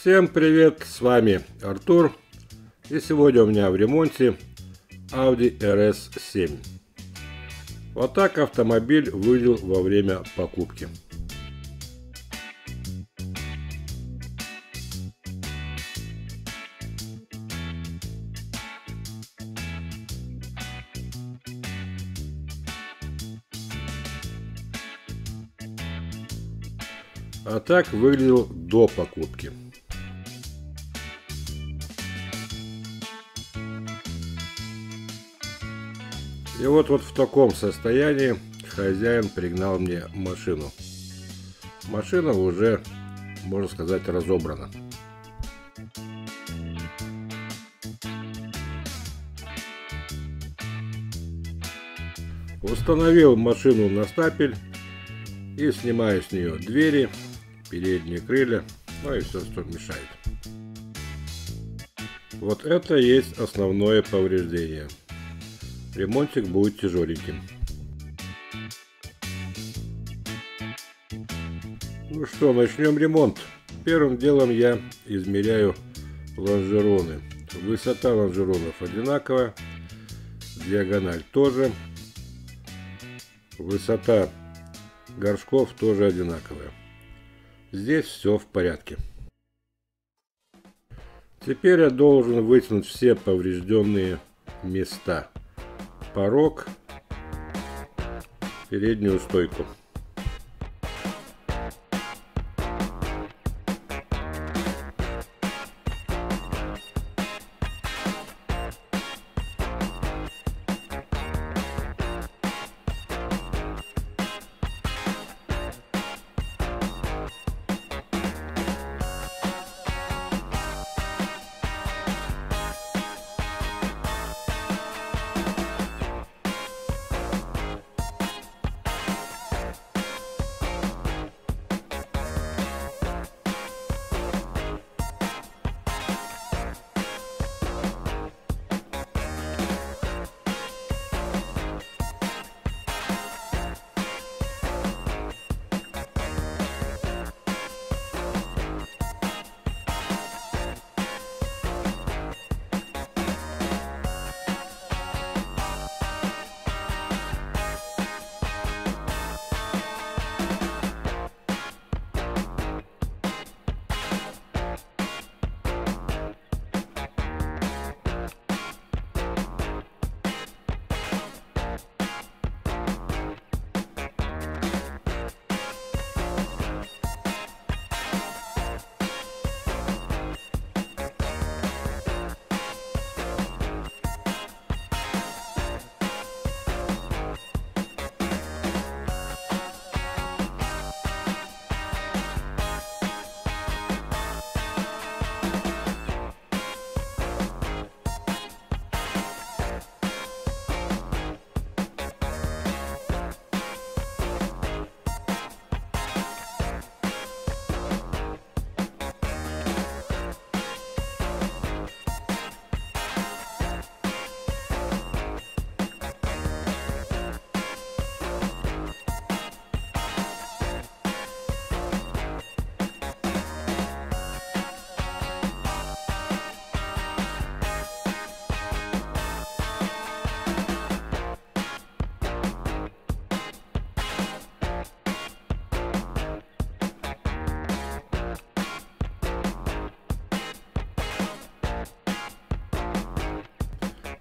Всем привет, с вами Артур. И сегодня у меня в ремонте Audi RS7. Вот так автомобиль выглядел во время покупки. А так выглядел до покупки. И вот, вот в таком состоянии хозяин пригнал мне машину. Машина уже, можно сказать, разобрана. Установил машину на стапель и снимаю с нее двери, передние крылья, ну и все, что мешает. Вот это есть основное повреждение. Ремонтик будет тяжеленьким. Ну что, начнем ремонт. Первым делом я измеряю лонжероны. Высота лонжеронов одинаковая, диагональ тоже. Высота горшков тоже одинаковая. Здесь все в порядке. Теперь я должен вытянуть все поврежденные места порог, переднюю стойку.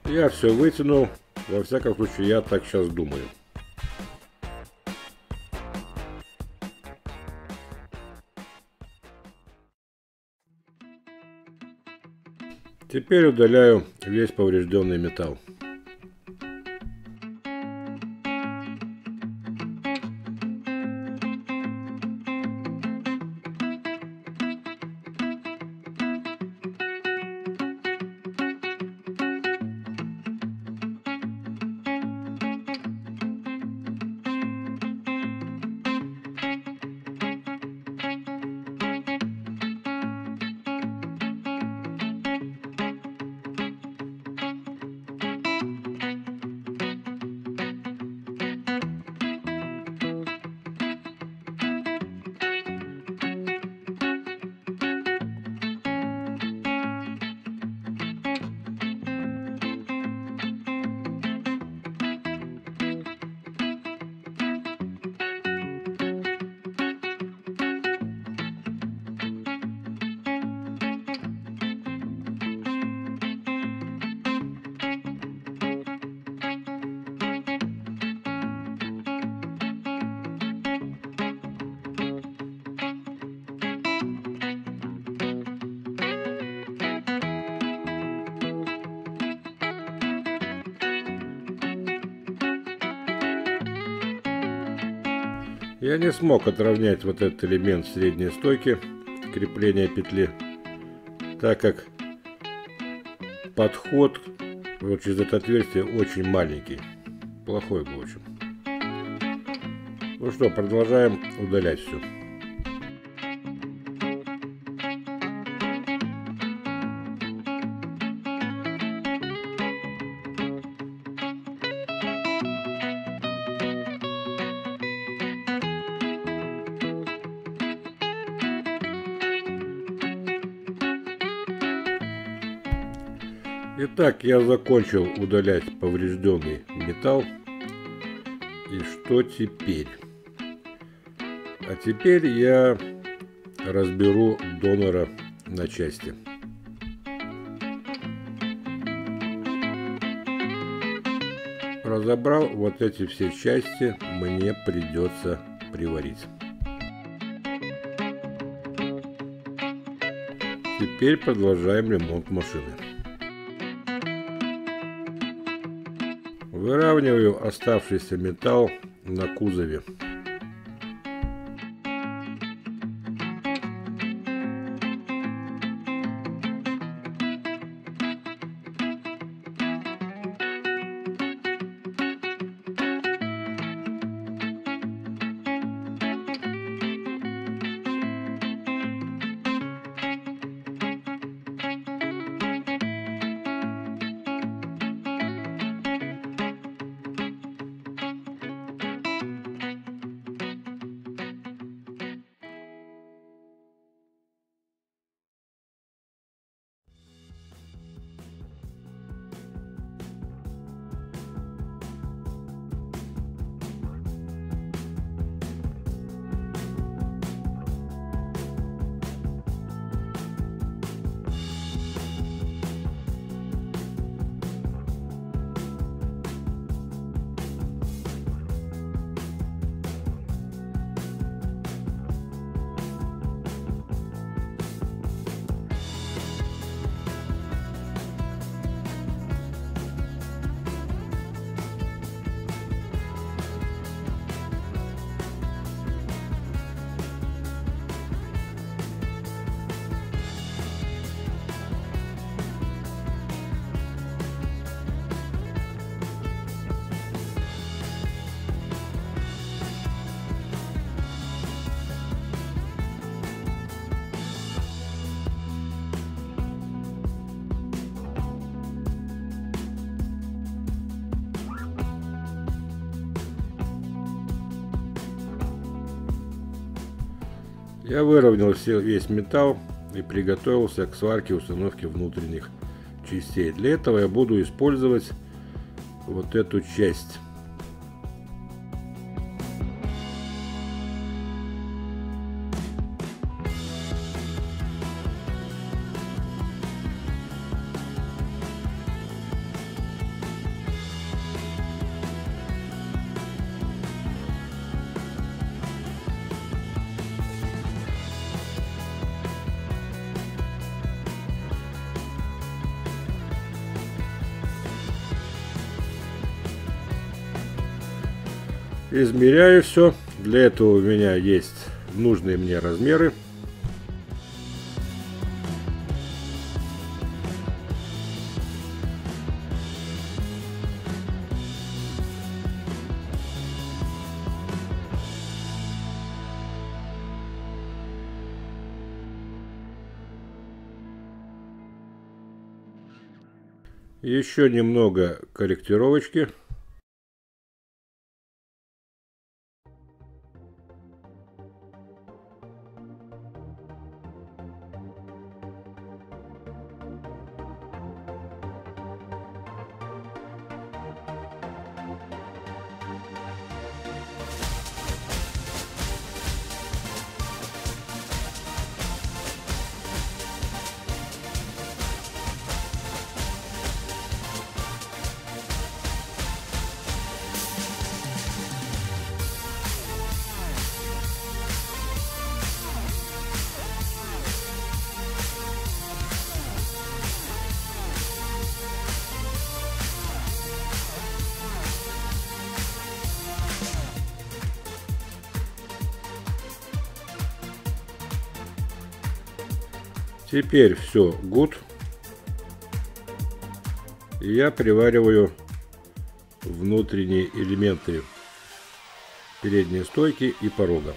Я все вытянул. Во всяком случае, я так сейчас думаю. Теперь удаляю весь поврежденный металл. Я не смог отравнять вот этот элемент средней стойки крепления петли, так как подход вот через это отверстие очень маленький. Плохой общем. Ну что, продолжаем удалять все. Итак, я закончил удалять поврежденный металл. И что теперь? А теперь я разберу донора на части. Разобрал вот эти все части, мне придется приварить. Теперь продолжаем ремонт машины. Выравниваю оставшийся металл на кузове. Я выровнял все, весь металл и приготовился к сварке и установке внутренних частей. Для этого я буду использовать вот эту часть. Измеряю все. Для этого у меня есть нужные мне размеры. Еще немного корректировочки. Теперь все good. И я привариваю внутренние элементы передней стойки и порога.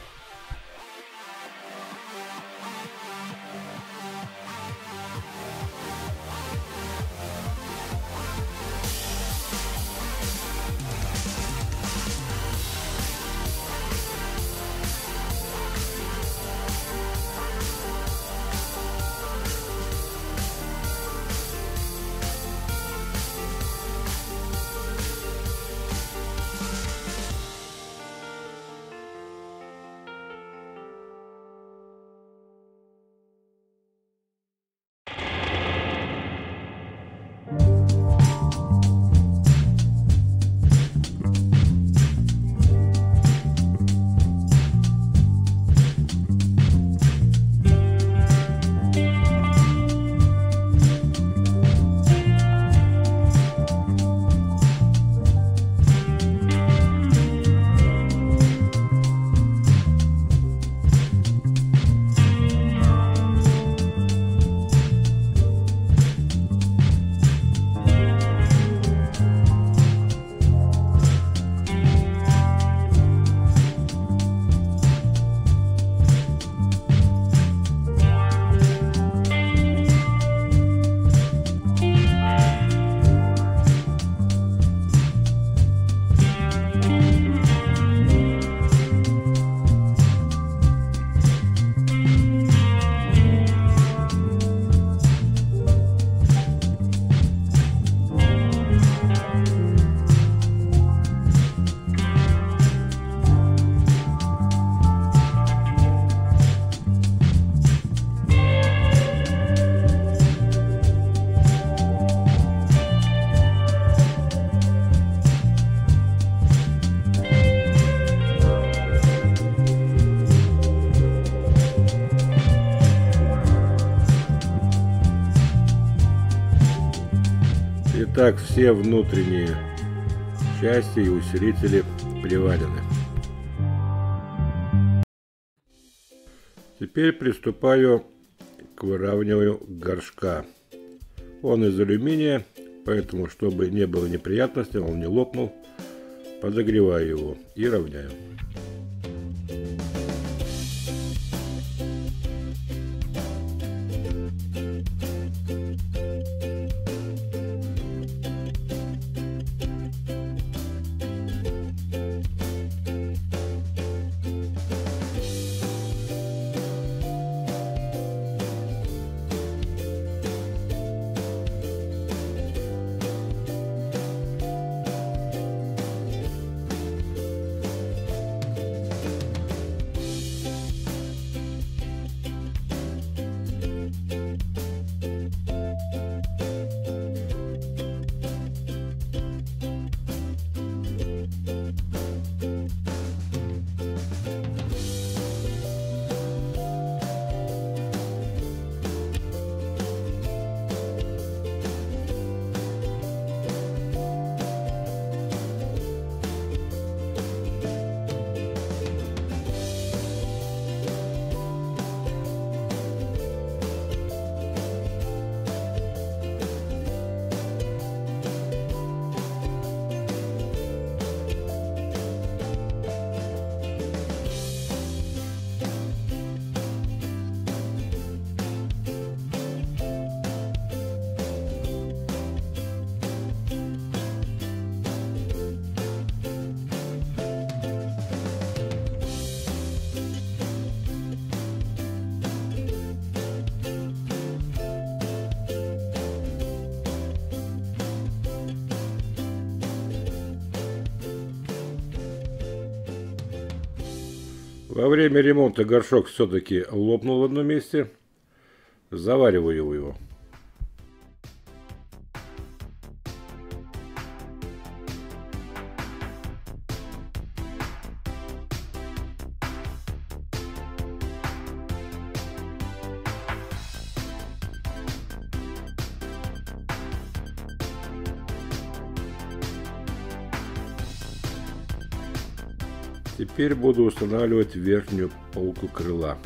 Все внутренние части и усилители приварены. Теперь приступаю к выравниванию горшка. Он из алюминия, поэтому, чтобы не было неприятностей, он не лопнул, подогреваю его и равняю. Во время ремонта горшок все-таки лопнул в одном месте. Завариваю его. Теперь буду устанавливать верхнюю полку крыла.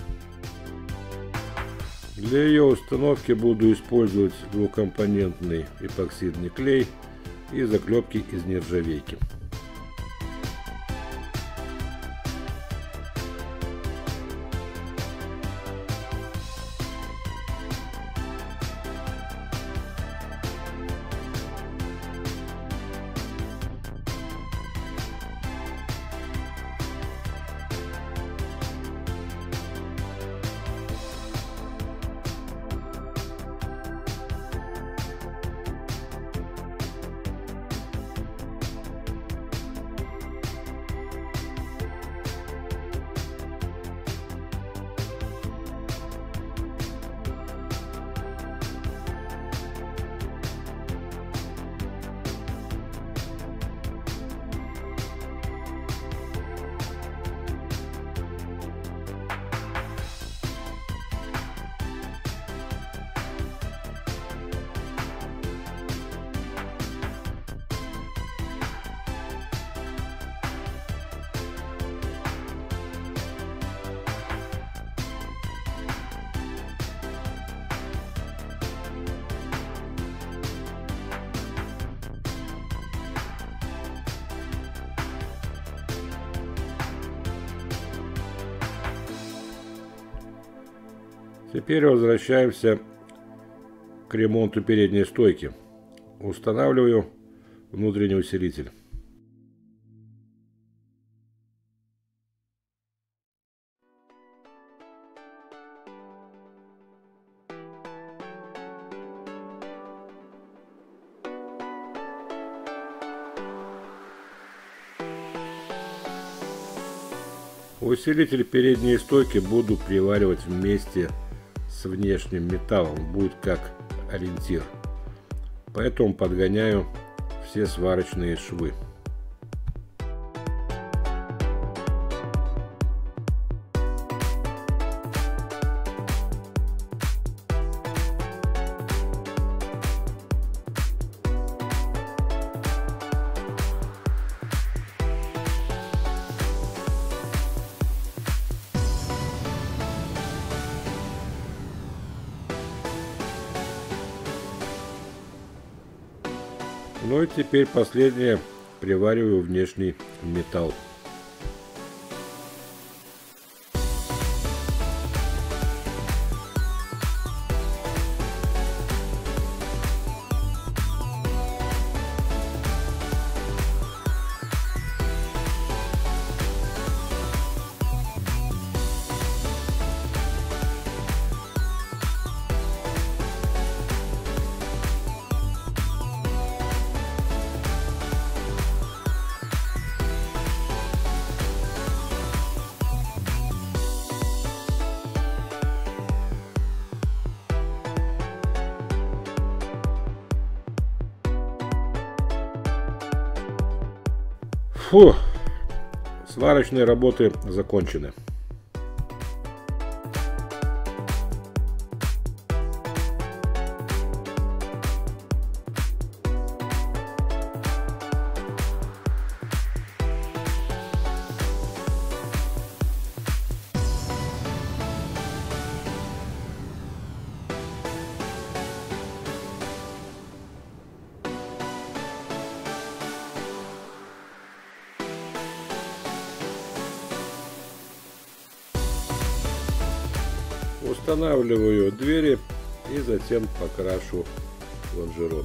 Для ее установки буду использовать двухкомпонентный эпоксидный клей и заклепки из нержавейки. Теперь возвращаемся к ремонту передней стойки. Устанавливаю внутренний усилитель. Усилитель передней стойки буду приваривать вместе с внешним металлом, будет как ориентир. Поэтому подгоняю все сварочные швы. Ну и теперь последнее привариваю внешний металл. Фу, сварочные работы закончены. Устанавливаю двери и затем покрашу лонжерон.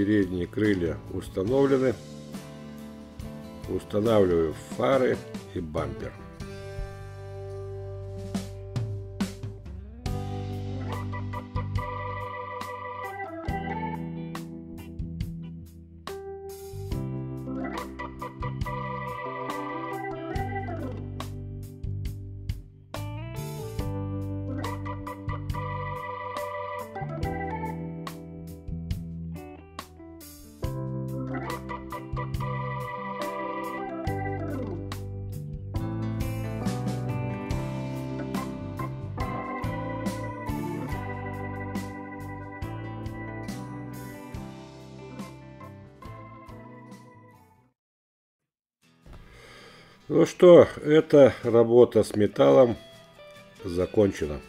Передние крылья установлены. Устанавливаю фары и бампер. Ну что, эта работа с металлом закончена.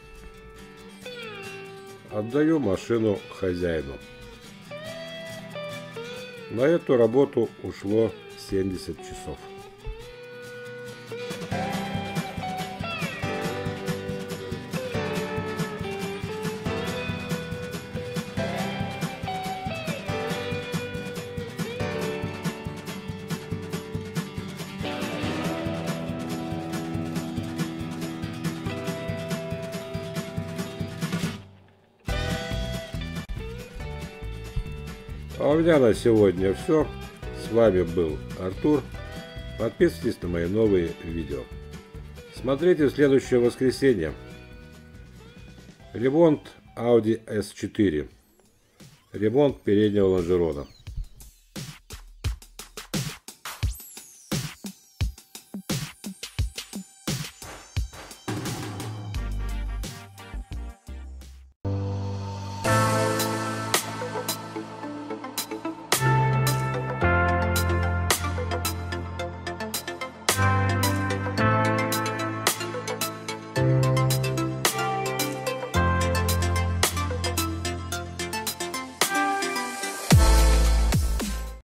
Отдаю машину хозяину. На эту работу ушло 70 часов. Меня на сегодня все. С вами был Артур. Подписывайтесь на мои новые видео. Смотрите в следующее воскресенье. Ремонт Audi S4. Ремонт переднего лонжерона.